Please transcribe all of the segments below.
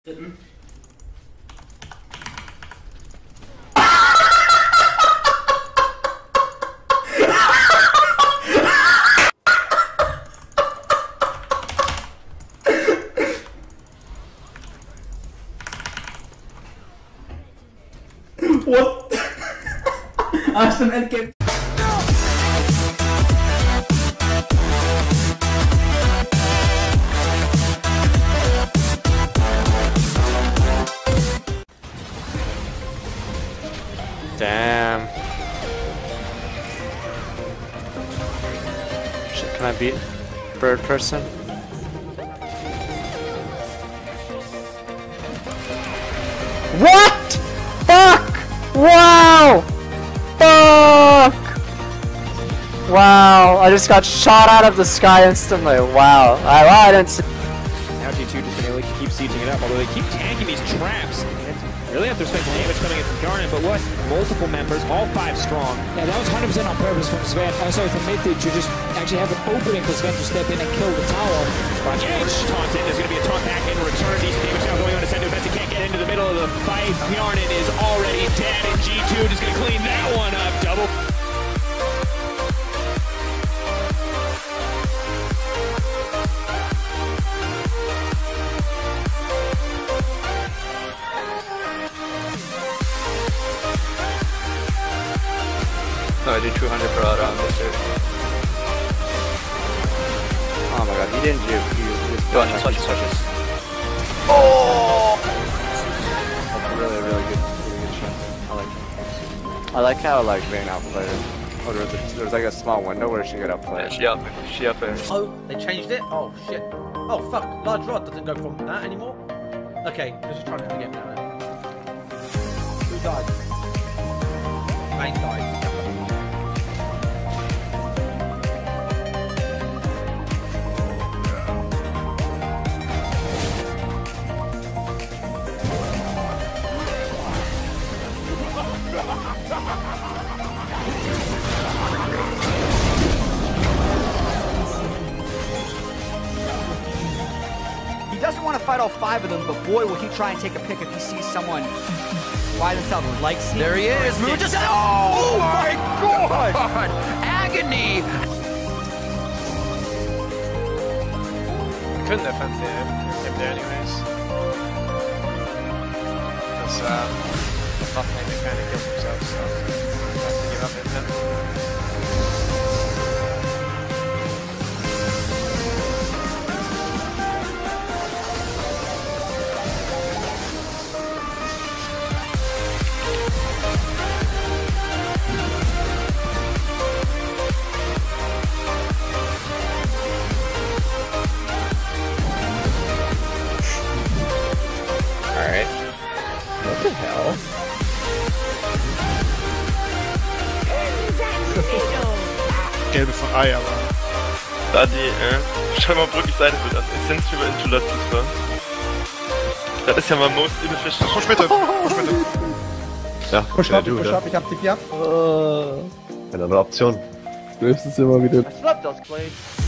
What? Ashton Elke. Damn. Shit, can I beat bird person? What? Fuck! Wow! Fuck! Wow, I just got shot out of the sky instantly. Wow. I, I didn't see. Now G2 just been able to keep sieging it up, although they keep tanking these traps. Really have to respect the damage coming in from Garnet, but what? Multiple members, all five strong. Yeah, that was 100% on purpose from Sven. Uh, sorry, from Mythic to just actually have an opening for Sven to step in and kill the tower. Watch Edge taunt in. There's going to be a taunt back in return. Decent damage now going on to Send Defense. He can't get into the middle of the fight. Bjarnan is already dead, and G2 just going to clean that one up. No, I do 200 per auto on this dude. Oh my god, he didn't juke. He was just doing touches, touches. Oh! That's a really, really good, really good shot. I like it. I like how like Vayne outplayed it. Oh, there was, a, there was like a small window where she could outplay. She up, she up there. Oh, they changed it? Oh, shit. Oh, fuck. Large rod doesn't go from that anymore? Okay, let's just try to forget now then. Who died? Vayne died. Five of them, but boy, will he try and take a pick if he sees someone by themselves likes him. There he is. Move Just- just oh my god! Agony! Couldn't defend the him there anyways. Because um, nothing they kind of killed themselves, so I have to give up in Gelbe von Ei, aber. Da die, äh, schau mal wirklich Seite wird an. Essenz über Into Last Whisper. Das ist ja mal most inefficient. Komm später, komm später. Ja, Push ja, up, du, push oder? up, ich hab TP ab. Eine andere Option. Du hilfst es immer wieder. Love those blades.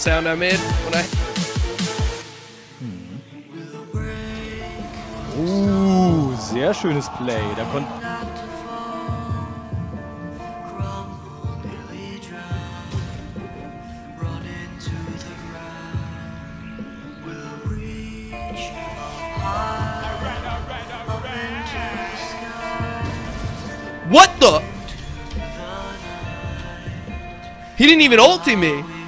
Sound I made when I. Sehr schönes Play. Da konnte. What the? He didn't even ulti me.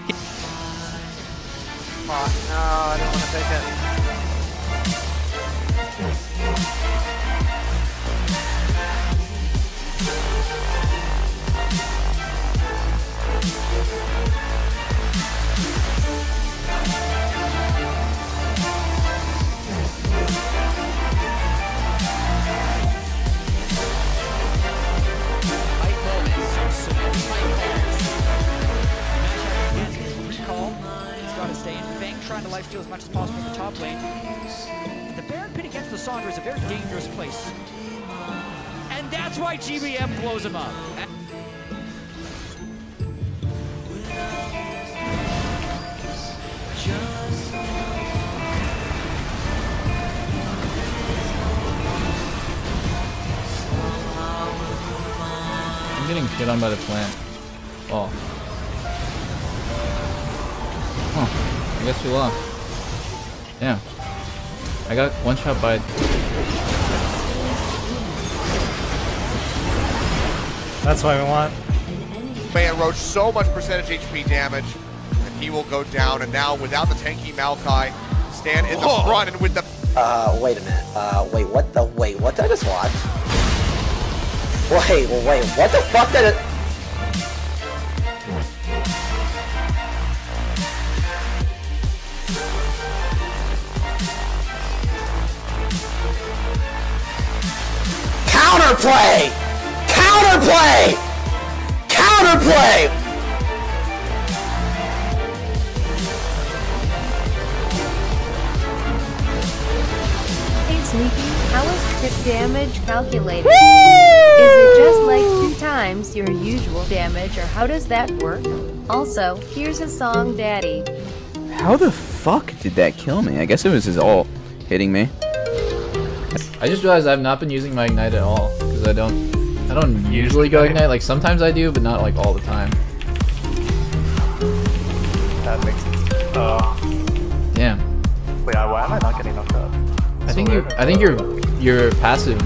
Take it. Sonder is a very dangerous place. And that's why GBM blows him up. I'm getting shit on by the plant. Oh. Huh. I guess we lost. Damn. I got one shot by. That's what we want. Man Roach so much percentage HP damage, and he will go down. And now without the tanky Maokai, stand in the front and with the Uh, wait a minute. Uh, wait, what the? Wait, what did I just watch? Wait, well, wait, what the fuck did it? Counterplay! Counterplay! Counterplay! Hey Sneaky, how is crit damage calculated? Is it just like two times your usual damage or how does that work? Also, here's a song Daddy. How the fuck did that kill me? I guess it was his ult hitting me. I just realized I've not been using my ignite at all because I don't. I don't usually go ignite. Like sometimes I do, but not like all the time. That makes sense. Uh, Damn. wait, why am I not getting knocked up? I think you. I think your your passive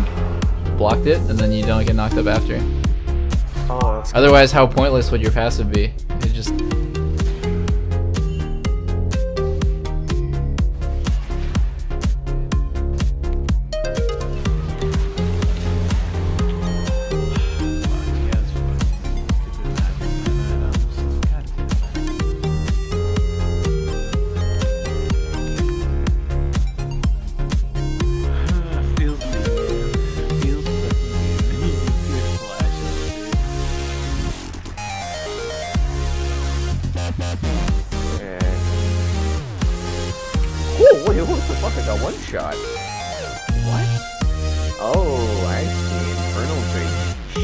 blocked it, and then you don't get knocked up after. Oh, Otherwise, how pointless would your passive be? It just.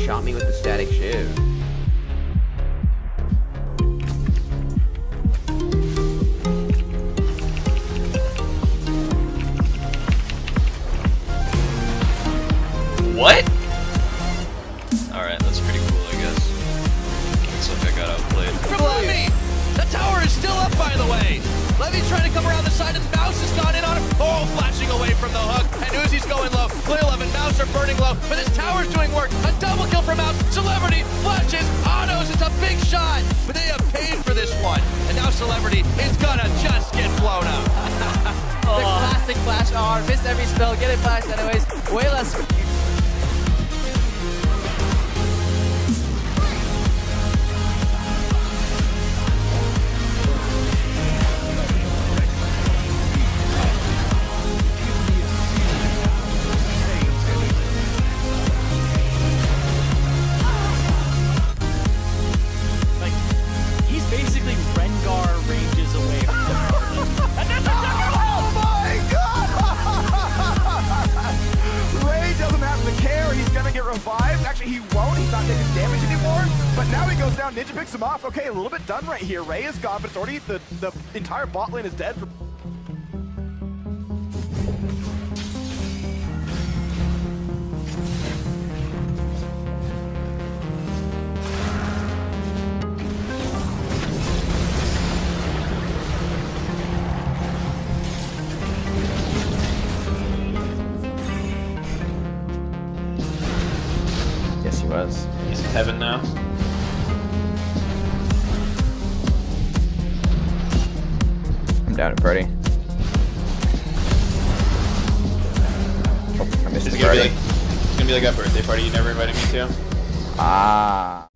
Shot me with the Statikk Shiv. Levy's trying to come around the side, and Mouse has gone in on him. Oh, flashing away from the hook. And Uzi's going low. Clearlove and Mouse are burning low, but this tower's doing work. A double kill from Mouse. Celebrity flashes, autos. It's a big shot, but they have paid for this one. And now Celebrity is gonna just get blown up. The classic flash R, miss every spell, get it flashed anyways. Way less. But now he goes down. Ninja picks him off. Okay, a little bit done right here. Ray is gone, but it's already the the entire bot lane is dead. Yes, he was. He's in heaven now. Down Birdie. Oh, I missed It's the gonna be like, it's gonna be like a birthday party you never invited me to. Ah.